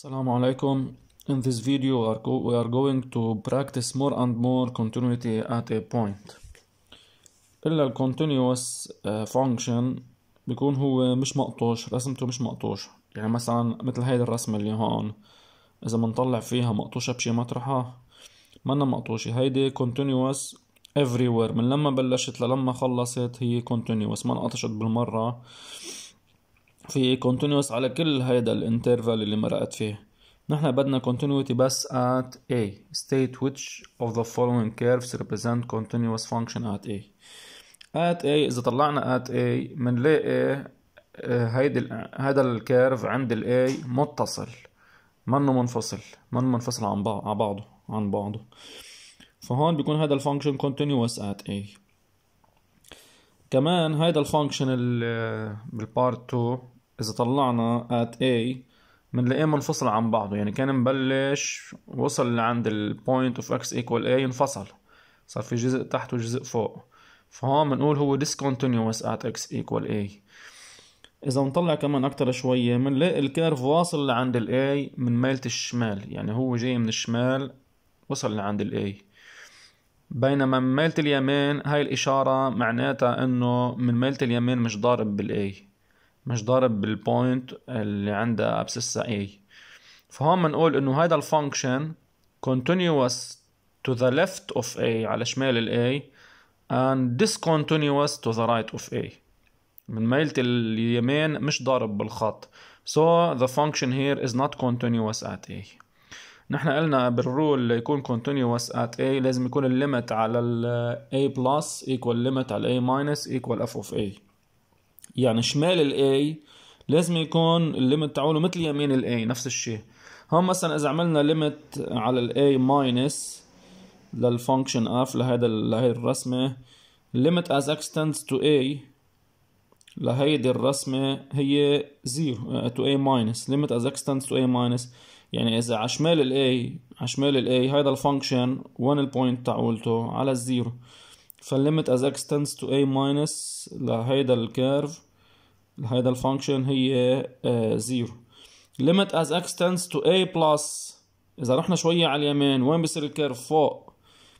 Assalamu alaikum. In this video we are, go- we are going to practice more and more continuity at a point. إلا ال continuous آه، function بيكون هو مش مقطوش رسمته مش مقطوش. يعني مثلا مثل هيدي الرسمة اللي هون إذا بنطلع فيها مقطوشة بشي مطرحها منا مقطوشة؟ هيدي continuous everywhere. من لما بلشت للما خلصت هي continuous. ما انقطشت بالمرة. في continuous على كل هيدا ال interval اللي مرقت فيه. نحن بدنا continuity بس at A. State which of the following curves represent continuous function at A. At A إذا طلعنا at A منلاقي آه، هيدا ال curve عند ال A متصل. منه منفصل. منه منفصل عن عن بعضه عن بعضه. فهون بيكون هذا ال function continuous at A. كمان هيدا ال function ال- بال part 2 إذا طلعنا at A بنلاقيه منفصل عن بعضه. يعني كان مبلش وصل لعند ال point of x equal A انفصل. صار في جزء تحت وجزء فوق. فهون بنقول هو discontinuous at x equal A. إذا نطلع كمان أكتر شوية بنلاقي ال curve واصل لعند ال A من ميلة الشمال. يعني هو جاي من الشمال وصل لعند ال A. بينما من ميلة اليمين هاي الإشارة معناتها إنه من ميلة اليمين مش ضارب بالA مش ضارب بال point اللي عندها abscissa ها A. فهون بنقول إنه هذا ال function continuous to the left of A على شمال ال A and discontinuous to the right of A. من ميلة اليمين مش ضارب بالخط. So the function here is not continuous at A. نحن قلنا بال rule يكون continuous at A لازم يكون ال limit على ال A plus equal limit على A minus equal f of A. يعني شمال ال A لازم يكون ال limit تاعوله مثل يمين ال A نفس الشيء. هون مثلا إذا عملنا limit على ال A minus لل function f لهذا لهي الرسمة limit as x tends to A لهيدي الرسمة هي 0 to A minus limit as x tends to A minus. يعني إذا على شمال ال A على شمال ال A هيدا ال function وين ال point تاعولته على ال zero. فال limit as x tends to A minus لهيدا ال curve لهيدا ال function هي آه، zero. limit as x tends to A plus إذا رحنا شوية على اليمين وين بصير ال curve فوق.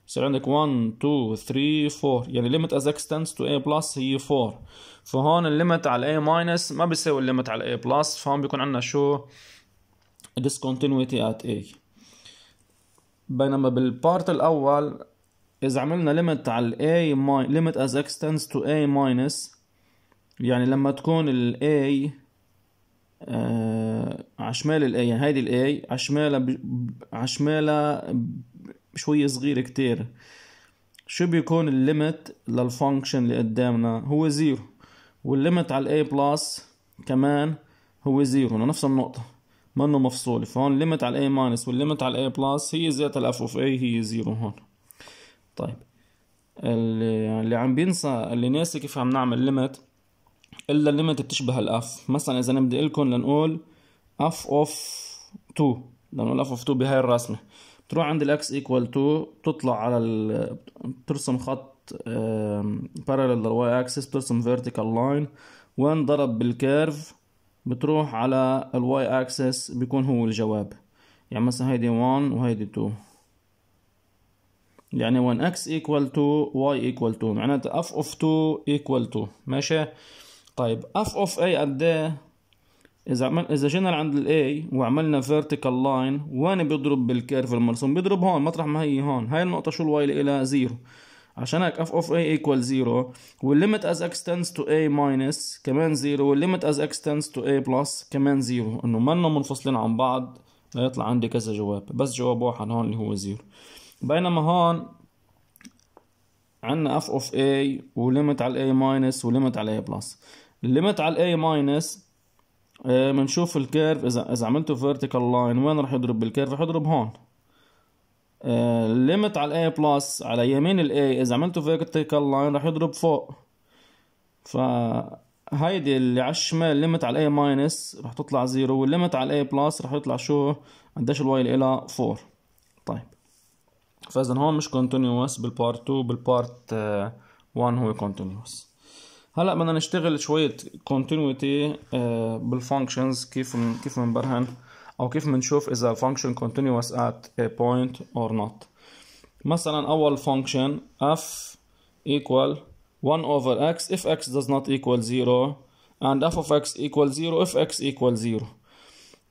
بصير عندك 1 2 3 4 يعني limit as x tends to A plus هي 4 فهون ال limit على A minus ما بيساوي ال limit على A plus. فهون بيكون عندنا شو؟ Discontinuity at A بينما بال part الأول إذا عملنا limit على A mi- limit as x tends to A minus يعني لما تكون ال A آه على شمال ال A يعني هيدي ال A على شمالها ب- ب- على شمالها ب- شوية صغيرة كتير. شو بيكون ال limit لل function اللي قدامنا؟ هو zero وال limit على ال A plus كمان هو zero لنفس النقطة. منه مفصولة فهون ال limit على ال A minus وال limit على ال A plus هي ذات ال f of A هي zero هون. طيب. اللي, اللي عم بينسى اللي ناسي كيف عم نعمل limit إلا ال limit بتشبه ال f مثلا إذا بدي لكم لنقول f of 2 لنقول f of 2 بهاي الرسمة. بتروح عند ال x equal 2 بتطلع على ال بترسم خط parallel لل y axis بترسم vertical line وين ضرب بال curve بتروح على ال y axis بيكون هو الجواب. يعني مثلا هيدي 1 وهيدي 2 يعني when x equal 2 y equal 2 معناتها f of 2 equal 2. ماشي؟ طيب f of a قد إيه إذا عمل إذا جينا عند ال A وعملنا vertical line وين بيضرب بال curve المرسوم؟ بيضرب هون مطرح ما هي هون. هاي النقطة شو ال y اللي إلها zero؟ عشان هيك f of a equal zero وال limit as x tends to a minus كمان zero وال limit as x tends to a plus كمان zero إنه منه منفصلين عن بعض ليطلع عندي كذا جواب بس جواب واحد هون اللي هو zero بينما هون عندنا f of a و limit على a minus و limit على a plus. ال limit على minus آه، بنشوف ال curve اذا إذا عملته vertical line وين راح يضرب بال curve؟ راح يضرب هون. ال limit على a plus على يمين ال a إذا عملته vertical line راح يضرب فوق. فهيدي اللي على الشمال limit على a minus راح تطلع zero وال limit على a plus راح يطلع شو؟ قديش ال y إلها 4 طيب. فإذا هون مش continuous بال part 2 بال part 1 هو continuous. هلا بدنا نشتغل شوية continuity آه، بال functions كيف كيف بنبرهن أو كيف بنشوف إذا function continuous at a point or not. مثلا أول function f equal 1 over x if x does not equal 0 and f of x equal 0 if x equal 0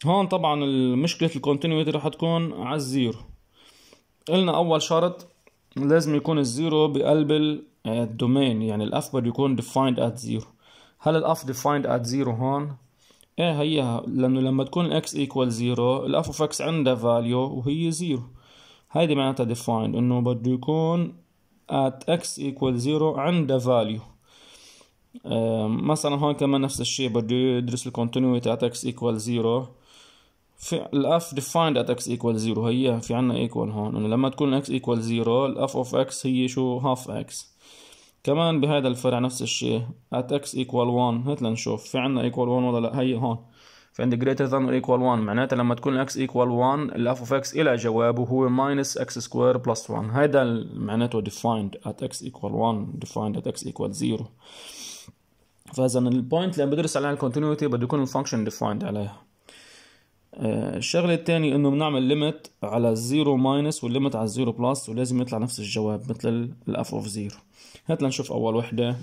هون طبعا مشكلة ال continuity رح تكون على ال zero. قلنا أول شرط لازم يكون ال zero بقلب ال domain يعني ال f بده يكون defined at zero. هل ال f defined at zero هون؟ إيه هي؟ لأنه لما تكون ال x equal zero ال f of x عندها value وهي zero هيدي معناتها defined إنه بده يكون at x equal zero عندها value. مثلا هون كمان نفس الشيء بده يدرس ال continuity at x equal zero. في ال f defined at x equal 0 هي في عنا equal هون. إنه لما تكون x equal 0 ال f of x هي شو؟ half x. كمان بهذا الفرع نفس الشيء at x equal 1 هات لنشوف. في عنا equal 1 ولا لا؟ هي هون. في عندي greater than or equal 1 معناتها لما تكون x equal 1 ال f of x إلى جواب وهو minus x square plus 1 هذا معناته defined at x equal 1 defined at x equal 0 فاذا ال point اللي بدرس عليها ال continuity بده يكون ال function defined عليها. الشغلة الثانية إنه بنعمل limit على ال zero minus وال limit على ال zero plus ولازم يطلع نفس الجواب مثل ال f of zero هات لنشوف أول وحدة.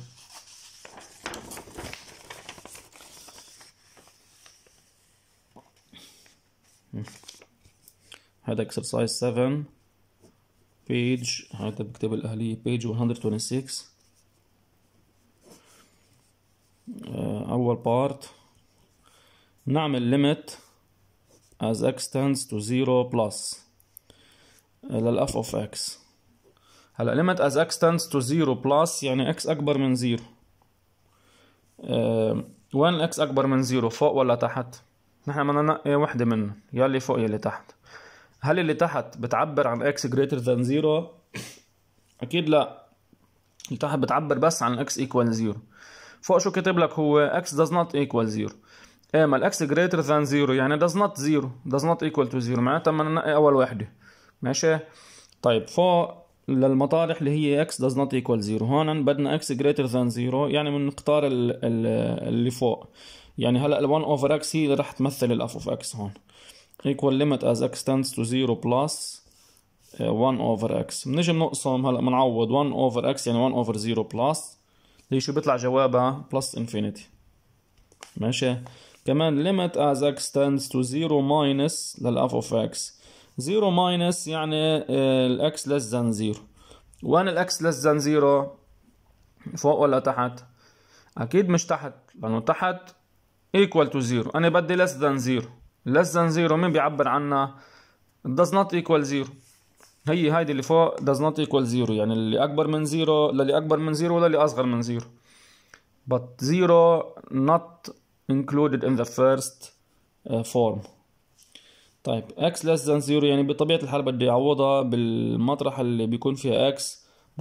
هذا exercise 7 page هذا بكتب الأهلية. page 126 آه، أول part نعمل limit as x tends to 0 plus. للf of x. هلا limit as x tends to 0 plus يعني x أكبر من 0 أه وين x أكبر من 0 فوق ولا تحت؟ نحن بدنا ننقي وحدة منهم يا اللي فوق يا اللي تحت. هل اللي تحت بتعبر عن x greater than 0 أكيد لا. اللي تحت بتعبر بس عن x equal 0 فوق شو كتب لك هو؟ X does not equal 0 إيه ما الأكس greater than 0 يعني does not 0 does not equal to 0 معناتها بدنا ننقي أول وحده ماشي؟ طيب فوق للمطارح اللي هي x does not equal 0 هون بدنا x greater than 0 يعني بنختار اللي فوق. يعني هلأ ال 1 over x هي اللي رح تمثل ال f of x هون. equal limit as x tends to 0 plus 1 over x. بنجي بنقسم هلأ بنعوض 1 over x يعني 1 over 0 plus. اللي شو بيطلع جوابها؟ plus infinity. ماشي؟ كمان limit as x tends to 0 minus للf of x. 0 minus يعني ال x less than 0 وين ال x less than 0 فوق ولا تحت؟ أكيد مش تحت لأنه تحت equal to 0 أنا بدي less than 0 less than 0 مين بيعبر عنها؟ Does not equal 0 هي هيدي اللي فوق does not equal 0 يعني اللي أكبر من 0 للي أكبر من 0 وللي أصغر من 0 but 0 not included in the first uh, form طيب x less than 0 يعني بطبيعة الحال بدي أعوضها بالمطرح اللي بيكون فيها x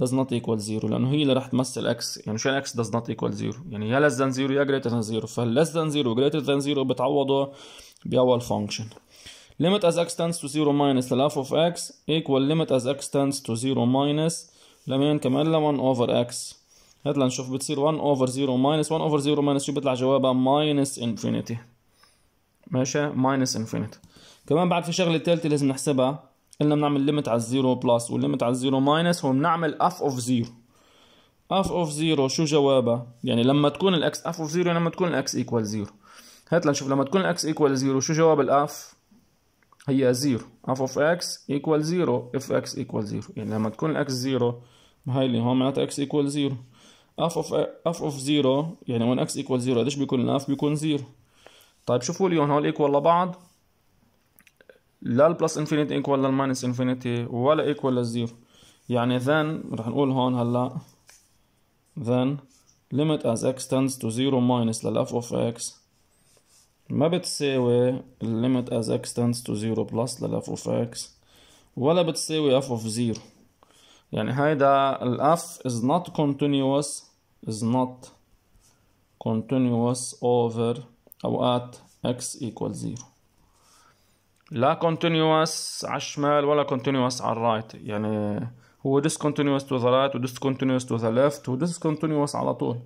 does not equal 0 لأنه هي اللي راح تمثل x يعني شو x does not equal 0 يعني يا less than 0 يا greater than 0 فال less than 0 greater than 0 بتعوضه بأول function limit as x tends to 0 minus the f of x equal limit as x tends to 0 minus لمين كمان ل 1 over x هات لنشوف بتصير 1 over 0 minus 1 over 0 minus شو بيطلع جوابها؟ minus infinity ماشي؟ minus infinity كمان بعد في شغلة ثالثه لازم نحسبها. قلنا بنعمل limit على ال zero plus وال limit على ال zero minus هو بنعمل f of zero f of zero شو جوابها؟ يعني لما تكون ال x f of zero لما تكون ال x equal zero هات لنشوف لما تكون ال x equal zero شو جواب ال f هي zero f of x equal zero f x equal zero يعني لما تكون ال x zero هاي اللي هون معناتها x equal zero f of f of 0 يعني when x equal 0 قديش بيكون ال f بيكون 0 طيب شوفوا لي هون هول equal لبعض. لا ال plus infinity equal لل minus infinity ولا equal لل zero يعني then رح نقول هون هلا then limit as x tends to 0 minus لل f of x. ما بتساوي limit as x tends to 0 plus لل f of x ولا بتساوي f of 0 يعني هيدا ال f is not continuous is not continuous over أو at x equals 0 لا continuous على الشمال ولا continuous على ال right يعني هو discontinuous to the right و discontinuous to the left و discontinuous على طول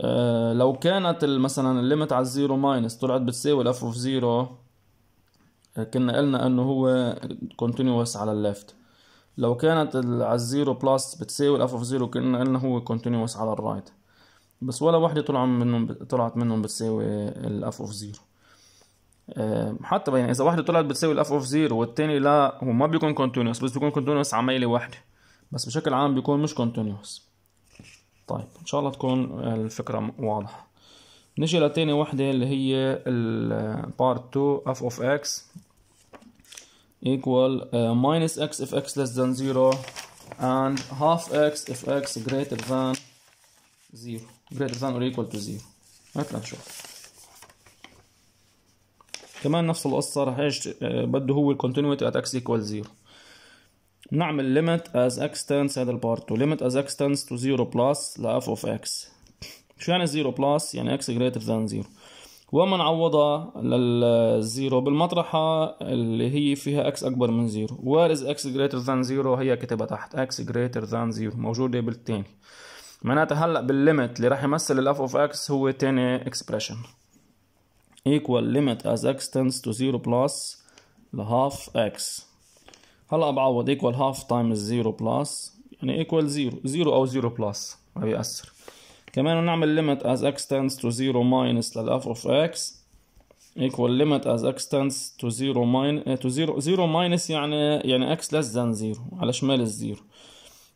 أه لو كانت مثلا ال limit على ال zero minus طلعت بتساوي ال f of zero كنا قلنا انه هو continuous على ال left لو كانت على ال zero plus بتساوي ال f of zero كنا قلنا هو continuous على ال right بس ولا وحدة طلع منهم طلعت منهم بتساوي ال f of zero حتى يعني إذا واحدة طلعت بتساوي ال f of zero والتاني لا هو ما بيكون continuous بس بيكون على ميلة واحدة بس بشكل عام بيكون مش continuous. طيب إن شاء الله تكون الفكرة واضحة. نجي لتاني وحدة اللي هي ال part 2 f of x. equal uh, minus x if x less than 0 and half x if x greater than 0 greater than or equal to 0 هات نشوف كمان نفس القصة رح إيش بده هو continuity at x equal 0 نعمل limit as x tends هذا البارت limit as x tends to 0 plus ل f of x شو يعني 0 بلس يعني x greater than 0 وما نعوضها للزيرو بالمطرحة اللي هي فيها x أكبر من 0 where is x greater than 0 هي كتبها تحت. X greater than 0 موجودة بالتاني. معناتها هلأ بالليمت اللي راح يمثل ال f of x هو تاني expression. Equal limit as x tends to 0 plus half x. هلأ بعوض. Equal half times 0 plus. يعني equal 0 0 أو 0 plus. ما بيأثر. كمان نعمل limit as x tends to 0 minus لل f of x equal limit as x tends to 0 minus to 0 0 minus يعني يعني x less than 0 على شمال ال zero.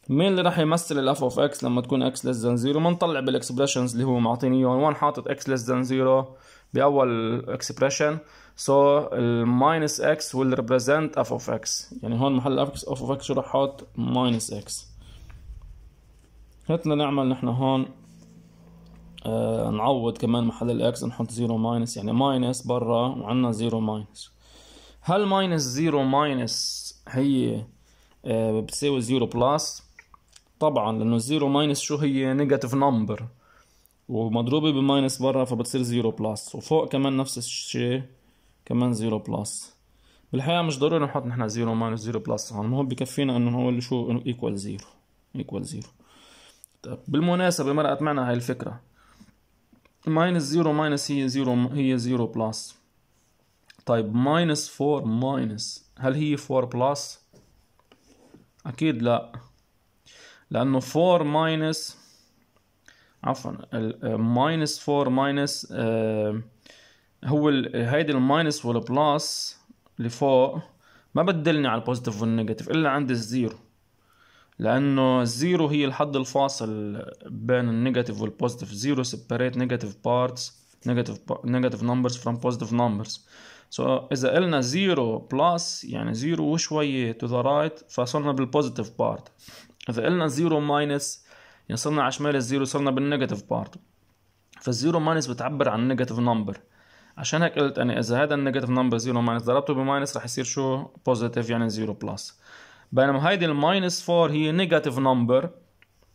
مين اللي راح يمثل ال f of x لما تكون x less than 0 بنطلع بال expressions اللي هو معطيني إياهم. وين حاطط x less than 0 بأول expression so ال minus x will represent f of x. يعني هون محل f of x شو راح أحط minus x. هات نعمل نحن هون آه نعوض كمان محل ال x نحط zero minus يعني minus برا وعنا zero minus. هل minus zero minus هي آه بتساوي zero plus طبعا لأنه zero minus شو هي؟ negative number. ومضروبة ب minus برا فبتصير zero plus وفوق كمان نفس الشيء كمان zero plus بالحقيقة مش ضروري نحط نحن zero minus zero plus هون هو بكفينا إنه هو اللي شو equal zero equal zero بالمناسبة مرقت معنا هاي الفكرة. minus zero minus هي zero هي zero plus طيب minus four minus هل هي four plus أكيد لا. لأنه four minus عفوا minus four minus هو هيدي ال minus وال plus اللي فوق ما بدلني على البوزيتيف والنيجاتيف إلا عند الزيرو. لأنه الزيرو هي الحد الفاصل بين ال negative وال positive zero separate negative parts negative negative numbers from positive numbers. So إذا قلنا zero plus يعني zero وشوية to the right فصرنا بال positive part إذا قلنا zero minus يعني صرنا على شمال ال zero صرنا بال negative part فال zero minus بتعبر عن negative number عشان هيك قلت أنا إذا هذا ال negative number zero minus ضربته ب minus رح يصير شو؟ positive يعني zero plus بينما هيدي ال minus 4 هي negative number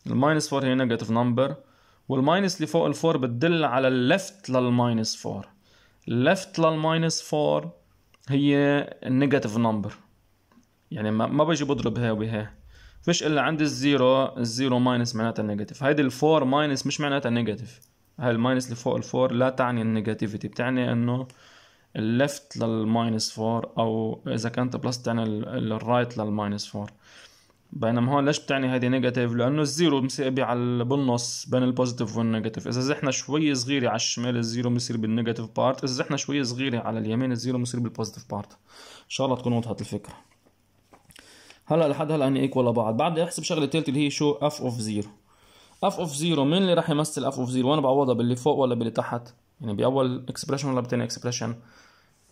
ال minus 4 هي negative number وال minus اللي فوق ال four بتدل على ال left لل minus 4 ال left لل minus 4 هي ال negative number يعني ما, ما بيجي بضرب هي وبهي. فيش إلا عند ال zero ال zero minus معناتها negative هيدي ال four minus مش معناتها negative هاي ال minus اللي فوق ال four لا تعني ال negativity بتعني إنه ال left لل minus 4 أو إذا كانت plus تعني ال right لل minus 4 بينما هون ليش بتعني هيدي negative؟ لأنه ال zero مسابي على بالنص بين ال positive وال negative. إذا زحنا شوي صغيرة على الشمال ال zero بصير بال negative part. إذا زحنا شوي صغيرة على اليمين ال zero بصير بال positive part. إن شاء الله تكون وضحت الفكرة. هلا لحد هلا هني equal لبعض. بعد أحسب شغلة ثالثة اللي هي شو؟ f of zero f of zero مين اللي راح يمثل f of zero وأنا بعوضها باللي فوق ولا باللي تحت؟ يعني بأول expression ولا بتاني expression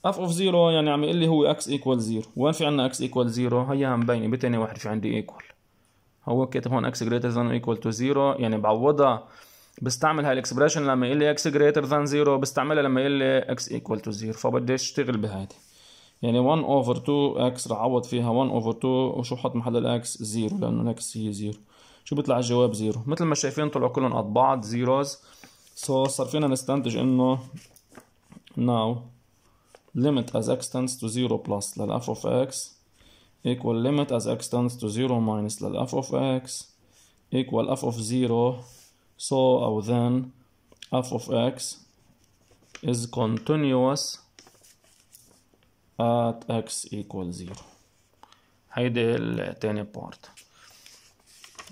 f of zero يعني عم يقول لي هو x equal zero وين في عندنا x equal zero هيها مبينه بتاني واحد في عندي equal هو كاتب هون x greater than equal to zero يعني بعوضها. بستعمل هاي ال expression لما يقول لي x greater than zero بستعملها لما يقول لي x equal to zero فبدي اشتغل بهذه يعني 1 over 2 x رح اعوض فيها 1 over 2 وشو بحط محل ال x zero لأنه ال x هي zero شو بيطلع الجواب zero مثل ما شايفين طلعوا كلهم قد بعض zeros so صار فينا نستنتج انه now limit as x tends to 0 plus لل f of x equal limit as x tends to 0 minus لل f of x equal f of 0 so أو then f of x is continuous at x equal 0 هيدي التاني part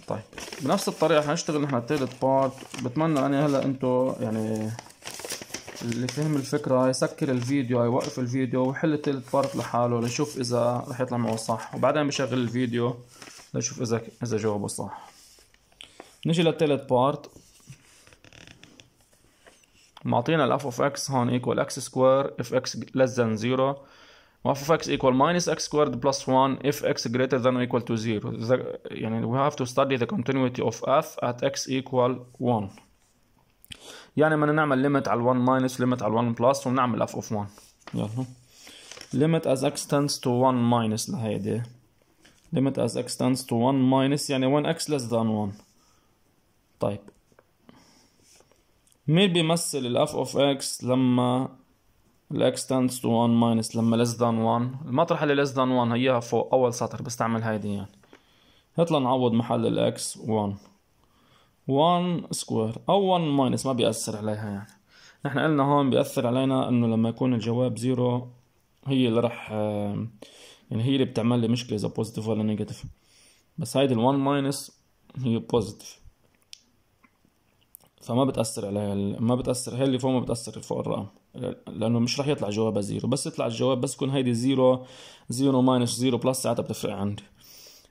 طيب. بنفس الطريقة حنشتغل نحن التالت part بتمنى اني هلأ إنتو يعني اللي فهم الفكرة يسكر الفيديو يوقف الفيديو ويحل التالت part لحاله ليشوف إذا رح يطلع معه صح. وبعدين بشغل الفيديو ليشوف إذا إذا جاوبه صح. نجي للتالت part معطينا ال f of x هون equal x square if x less than 0 و f of x equal minus x squared plus 1 if x greater than or equal to 0 the, يعني we have to study the continuity of f at x equal 1 يعني بدنا نعمل limit على 1 minus limit على 1 plus ونعمل f of 1 يلا limit as x tends to 1 minus لهيدي limit as x tends to 1 minus يعني 1x less than 1 طيب مين بيمثل ال f of x لما ال x tends to 1 minus لما less than 1 المطرح اللي less than 1 هيها فوق أول سطر بستعمل هيدي يعني. هطلع نعوض محل ال x 1 1 square أو 1 minus ما بيأثر عليها يعني. نحن قلنا هون بيأثر علينا إنه لما يكون الجواب zero هي اللي رح يعني هي اللي بتعمل لي مشكلة إذا positive ولا negative بس هيدي ال 1 minus هي positive فما بتأثر عليها ما بتأثر هي اللي فوق ما بتأثر فوق الرقم. لأنه مش رح يطلع جوابها zero. بس يطلع الجواب بس يكون هيدي zero zero minus zero plus ساعتها بتفرق عندي.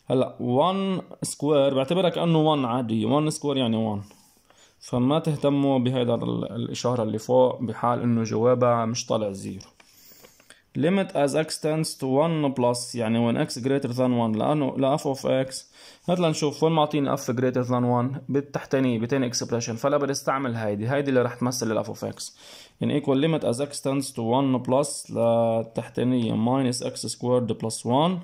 هلأ 1 square بعتبرها كأنه 1 عادي. 1 square يعني 1 فما تهتموا بهيدا الإشارة اللي فوق بحال إنه جوابها مش طالع zero. Limit as x tends to 1 plus يعني when x greater than 1 لأنه ل f of x. هات لنشوف وين معطيني f greater than 1 بالتحتانية بتاني expression. فلا بدي استعمل هيدي. هيدي اللي رح تمثل ال f of x. يعني equal limit as x tends to 1 plus للتحتانية minus x squared plus 1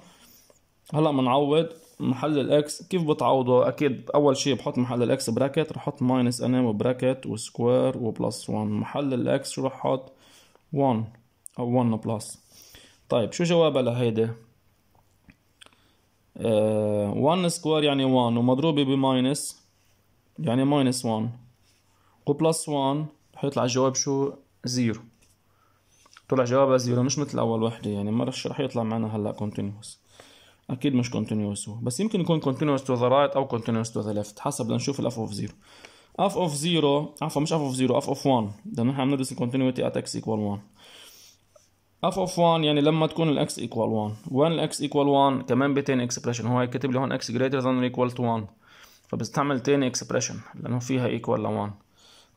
هلا بنعوض محل ال x كيف بتعوضه؟ أكيد أول شيء بحط محل ال x bracket رح أحط minus امام bracket و square و plus 1 محل ال x شو رح أحط؟ 1 أو 1 plus طيب شو جوابها لهيدي 1 square يعني 1 ومضروبة ب minus يعني minus 1 و plus 1 حيطلع الجواب شو؟ zero طلع جوابها zero مش مثل أول وحدة يعني ما رح يطلع معنا هلأ continuous أكيد مش continuous هو بس يمكن يكون continuous to the right أو continuous to the left حسب لنشوف ال f of zero f of zero عفوا مش f of zero f of 1 لأنه نحن عم ندرس ال continuity at x equal 1 f of 1 يعني لما تكون ال x equal 1 وين ال x equal 1 كمان بتاني expression هو كاتب لي هون x greater than equal to 1 فبستعمل تاني expression لأنه فيها equal ل 1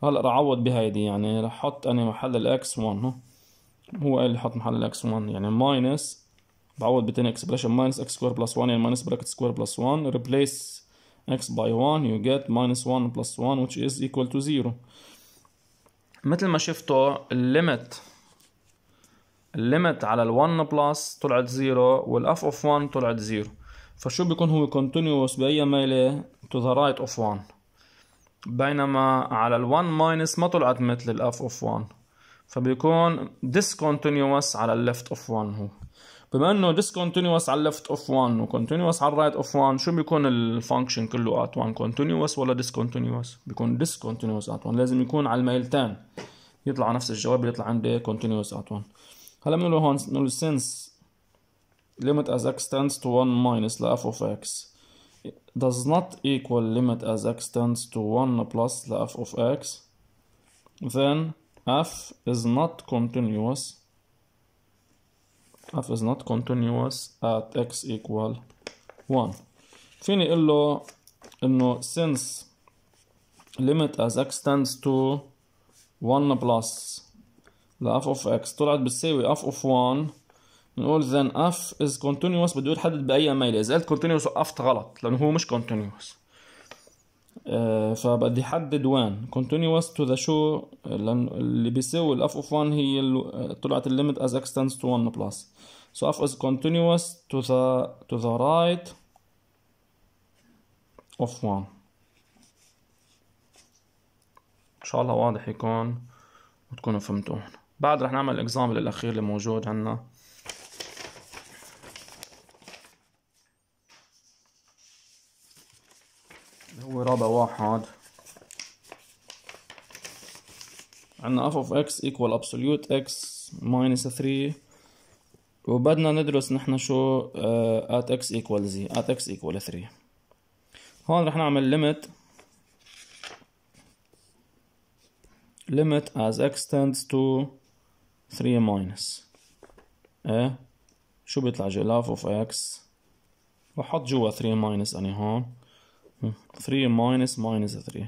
هلأ رح أعوض بهيدي يعني رح أحط أنا محل ال x 1 هو قال لي حط محل ال x 1 يعني minus بعوض بتاني expression minus x square plus 1 يعني minus bracket square plus 1 replace x by 1 you get minus 1 plus 1 which is equal to 0 مثل ما شفتوا ال limit ال limit على ال 1 plus طلعت 0 وال f of 1 طلعت 0 فشو بيكون هو continuous بأي ميلة to the right of 1 بينما على ال 1 minus ما طلعت مثل ال f of 1 فبيكون discontinuous على ال left of 1 هو. بما إنه discontinuous على left of 1 و continuous على right of 1 شو بيكون ال function كله at 1 continuous ولا discontinuous بيكون discontinuous at 1 لازم يكون على الميلتين. يطلع نفس الجواب اللي يطلع عندي continuous at 1 هلا بنقول هون بنقول since limit as x tends to 1 minus ل f of x does not equal limit as x tends to 1 plus ل f of x then f is not continuous f is not continuous at x equal 1 فيني اقول له انه since limit as x tends to 1 plus ل f of x طلعت بتساوي f of 1 نقول then f is continuous. بده يحدد بأي ميلة. إذا قلت continuous وقفت غلط. لأنه هو مش continuous. آه فبدي احدد وين. continuous to the شو لأن اللي بيساوي ال f of 1 هي طلعت الليمت as x tends to 1 plus. So f is continuous to the to the right of 1 إن شاء الله واضح يكون وتكونوا فهمتوه بعد رح نعمل الاكزامبل الأخير اللي موجود عنا. هو رابع واحد. عندنا f of x equal absolute x minus 3 وبدنا ندرس نحن شو at x equal z at x equal 3 هون رح نعمل limit. limit as x tends to 3 minus إيه؟ شو بيطلع جلاف اوف x. بحط جوا 3 minus اني هون. 3 minus minus 3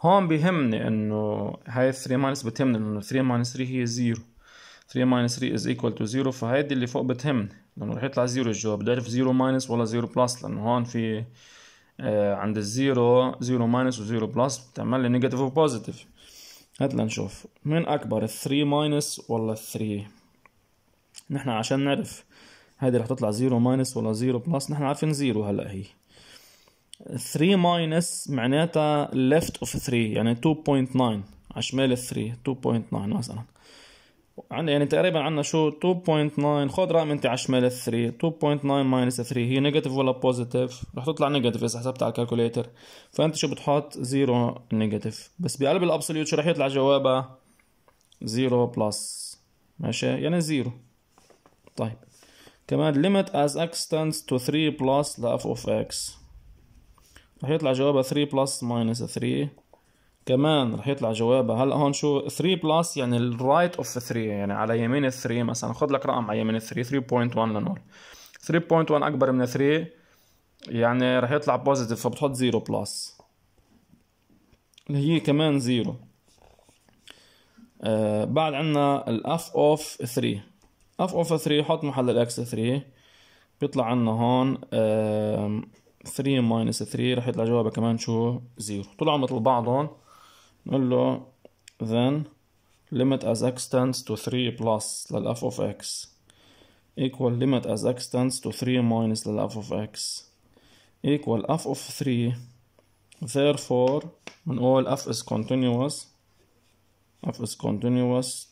هون بيهمني إنه هاي 3 minus بتهمني انه 3 minus 3 هي 0 3 minus 3 is equal to 0 فهيدي اللي فوق بتهمني. لأنه رح يطلع 0 الجواب. بدي أعرف 0 minus ولا 0 plus. لأنه هون في آه عند ال zero 0 minus و 0 plus بتعمل لي negative و positive هات لنشوف. مين أكبر 3 minus ولا 3 نحن عشان نعرف هذه رح تطلع 0 minus ولا 0 plus نحن عارفين 0 هلأ هي. 3 minus معناتها left of 3 يعني 2.9 على شمال 3 2.9 مثلا. عندنا يعني تقريبا عندنا شو 2.9 خذ رقم انت على شمال 3 2.9 minus 3 هي negative ولا positive رح تطلع negative إذا حسبتها على ال calculator فأنت شو بتحط؟ 0 negative بس بقلب ال absolute شو رح يطلع جوابها؟ 0 plus ماشي؟ يعني 0 طيب. كمان limit as x tends to 3 plus ل f of x. رح يطلع جوابها 3 plus minus 3 كمان رح يطلع جوابها. هلا هون شو؟ 3 plus يعني ال right of 3 يعني على يمين ال 3 مثلا. خذ لك رقم على يمين ال 3 3.1 لنقول. 3.1 أكبر من 3 يعني رح يطلع positive فبتحط 0 plus اللي هي كمان 0 آه بعد عنا ال f of 3 f of 3 حط محل ال x 3 بيطلع عنا هون آه 3 ماينس 3 رح يطلع جوابها كمان شو؟ 0 طلعوا مثل بعضهم نقول له then limit as x tends to 3 plus لل f of x equal limit as x tends to 3 minus لل f of x equal f of 3 therefore بنقول f is continuous f is continuous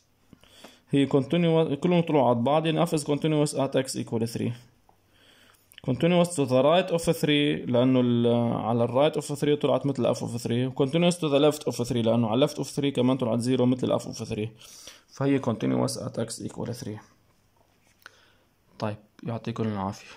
هي continuous كلهم طلعوا على بعض يعني f is continuous at x equal 3 continuous to the right of 3 لأنه على الرايت of 3 طلعت مثل f of 3 و continuous to the left of 3 لأنه على left of 3 كمان طلعت 0 مثل f of 3 فهي continuous at x equal 3 طيب يعطيكم العافية